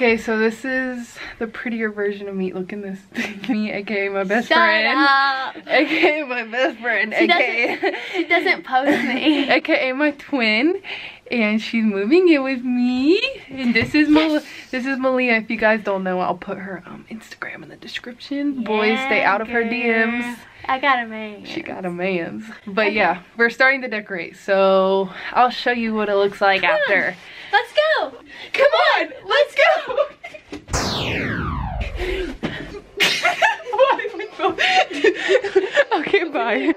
Okay, so this is the prettier version of me. Look in this. me, aka my best Shut friend. up. AKA my best friend. She AKA. doesn't, she doesn't post me. AKA my twin. And she's moving in with me. And this is Mal this is Melyiah. If you guys don't know, I'll put her um Instagram in the description. Boys, stay out of her DMs. I got a man. She got a man's. But yeah, we're starting to decorate. So I'll show you what it looks like Come after. Go. Come on, let's go. okay, bye.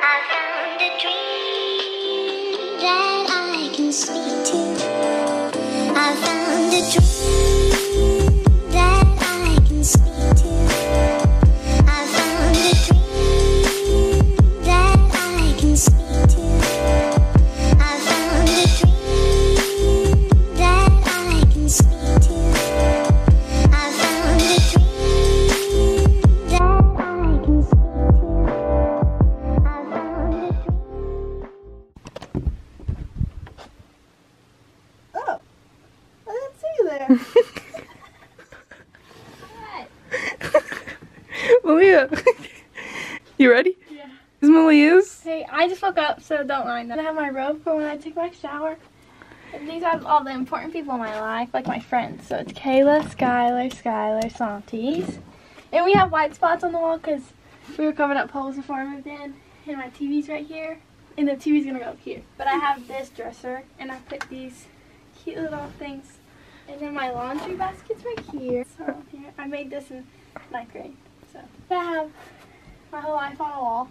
I found a dream that I can speak to. Melyiah, you ready? Yeah. Is Melyiah's. Hey, I just woke up, so don't mind that. I have my robe for when I take my shower. And these are all the important people in my life, like my friends. So it's Kayla, Skylar, Skylar, Santis. And we have white spots on the wall because we were covering up holes before I moved in. And my TV's right here. And the TV's gonna go up here. But I have this dresser, and I put these cute little things. And then my laundry basket's right here. So here, I made this in ninth grade. So I have my whole life on a wall.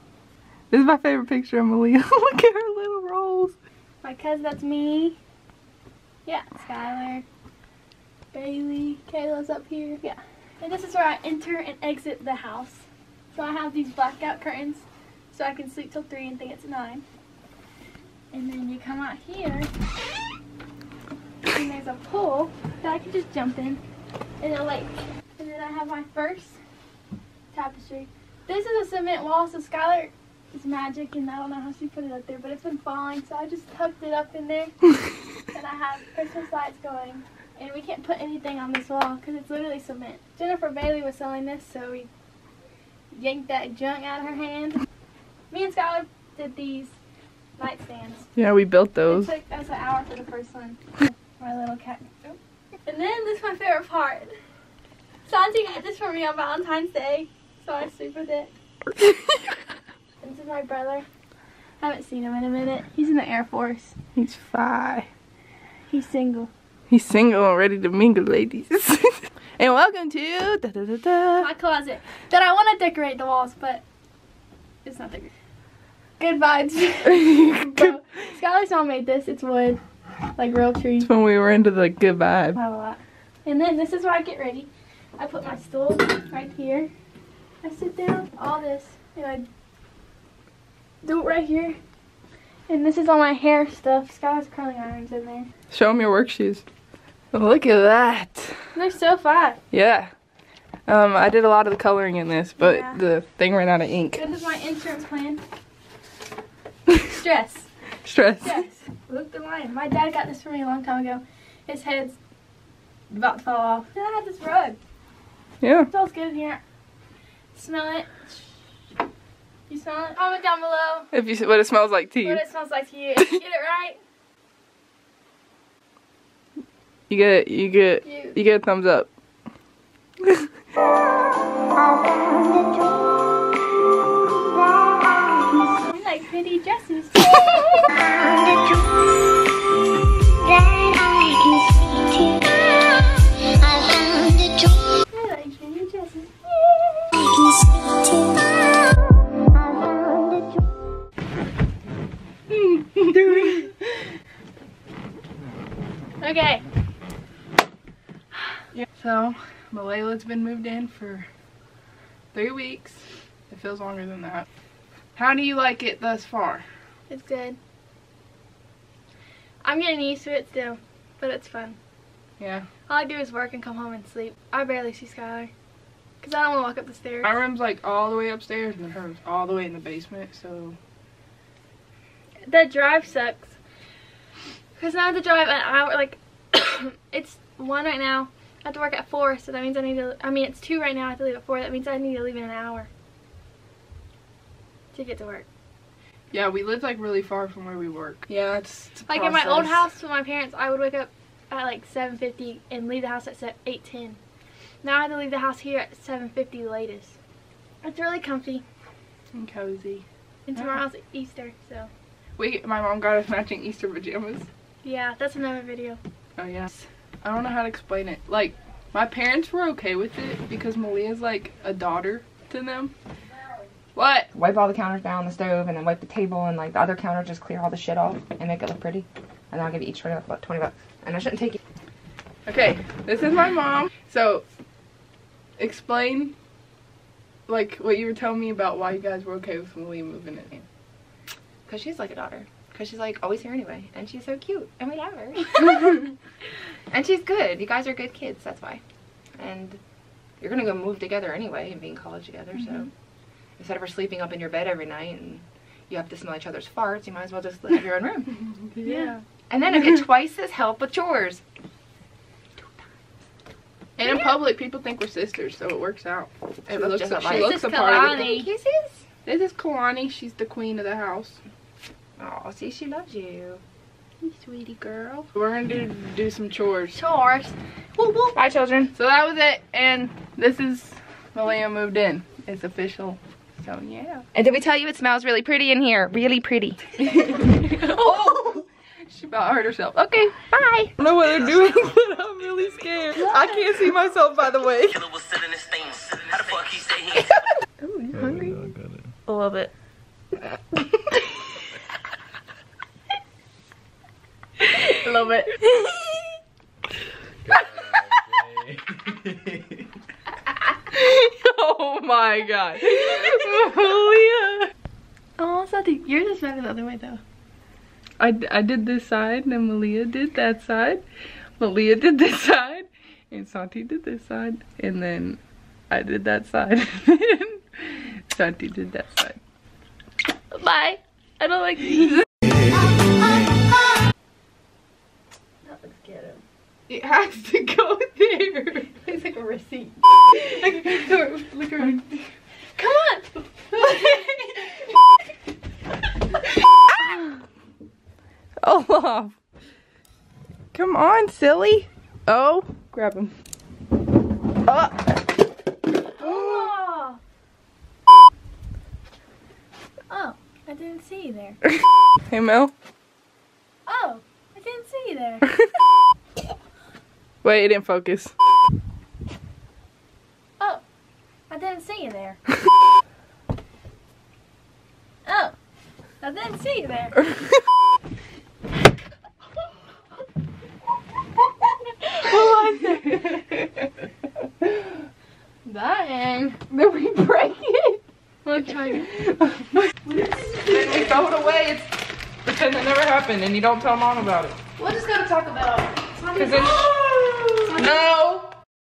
This is my favorite picture of Melyiah. Look at her little rolls. My cousin, that's me. Yeah, Skyler. Bailey. Kayla's up here. Yeah. And this is where I enter and exit the house. So I have these blackout curtains so I can sleep till 3 and think it's 9. And then you come out here there's a pool that I can just jump in in a lake. And then I have my first tapestry. This is a cement wall, so Skyler is magic and I don't know how she put it up there, but it's been falling, so I just tucked it up in there. and I have Christmas lights going. And we can't put anything on this wall because it's literally cement. Jennifer Bailey was selling this, so we yanked that junk out of her hand. Me and Skyler did these nightstands. Yeah, we built those. It took us an hour for the first one. My little cat. And then this is my favorite part. Santi got this for me on Valentine's Day, so I sleep with it. This is my brother. I Haven't seen him in a minute. He's in the Air Force. He's five. He's single. He's single and ready to mingle, ladies. and welcome to da, da, da, da. My closet. That I want to decorate the walls, but it's not decorated. Good vibes. Bro, Skyler's mom made this. It's wood. Like real trees. when we were into the good vibe. Not a lot. And then this is where I get ready. I put my stool right here. I sit down, all this, and I do it right here. And this is all my hair stuff. Skyler's curling irons in there. Show them your work shoes. Look at that. They're so fun. Yeah. Um, I did a lot of the coloring in this, but Yeah. the thing ran out of ink. This is my insurance plan. Stress. Stress. Yes. Look the Lion. My dad got this for me a long time ago. His head's about to fall off. And I have this rug. Yeah. It smells good in here. Smell it. You smell it? Comment down below If you what it smells like to you. what it smells like to you. Get it right? You get you get You. you get a thumbs up. I found a dream that I can I like pretty dresses. Okay. Yeah. So, Malayla's been moved in for three weeks. It feels longer than that. How do you like it thus far? It's good. I'm getting used to it still, but it's fun. Yeah. All I do is work and come home and sleep. I barely see Skyler. Because I don't want to walk up the stairs. My room's like all the way upstairs and then hers all the way in the basement. So The drive sucks. Because now I have to drive an hour. Like, it's one right now. I have to work at four, so that means I need to. I mean, it's two right now. I have to leave at four. That means I need to leave in an hour to get to work. yeah, we live like really far from where we work. Yeah, it's, it's a Like in my old house with my parents, I would wake up at like 7:50 and leave the house at 8:10. Now I have to leave the house here at 7:50 latest. It's really comfy. and cozy. And Yeah. tomorrow's Easter, so We, my mom got us matching Easter pajamas. Yeah, that's another video. Oh yes. I don't know how to explain it. Like, my parents were okay with it because Melyiah's like a daughter to them. What? wipe all the counters down on the stove and then wipe the table and like the other counter just clear all the shit off and make it look pretty and i'll give you each for about 20 bucks and i shouldn't take it. Okay, this is my mom. So, explain, like, what you were telling me about why you guys were okay with Melyiah moving in. because she's like a daughter because she's like always here anyway and she's so cute and we love her and she's good you guys are good kids that's why and you're gonna go move together anyway and be in college together so mm-hmm. instead of her sleeping up in your bed every night and you have to smell each other's farts you might as well just have your own room Yeah. and then I get twice as help with chores And in public, people think we're sisters, so it works out. It She looks looks, just a, she looks This a is part of Kalani. it. kisses This is Kalani. She's the queen of the house. Oh, see, she loves you. Sweetie girl. We're gonna do, do some chores. Chores. Bye, children. So that was it, and this is Melyiah moved in. It's official. So yeah. And did we tell you it smells really pretty in here? Really pretty. oh! She about hurt herself. Okay, bye. I don't know what they're doing, but I'm really scared. I can't see myself, by the way. Killer was selling his things. How the fuck he say he ain't Oh, you hungry? A little bit. A little bit. oh my god. Melyiah. Oh, Santi, yours is better the other way though. I, I did this side, and Melyiah did that side. Melyiah did this side, and Santi did this side, and then I did that side. Santi did that side. Bye. I don't like these. It has to go there. It's like a receipt. Look around. Come on. Olaf. Come on, silly. Oh, grab him. Oh. Oh. Oh, I didn't see you there. Hey, Mel. Oh, I didn't see you there. Wait, it didn't focus. Oh, I didn't see you there. Oh, I didn't see you there. Dang. Then we break it. Look, try. then we throw it away. It's pretend it never happened and you don't tell mom about it. We'll just go to Taco Bell. Cause no.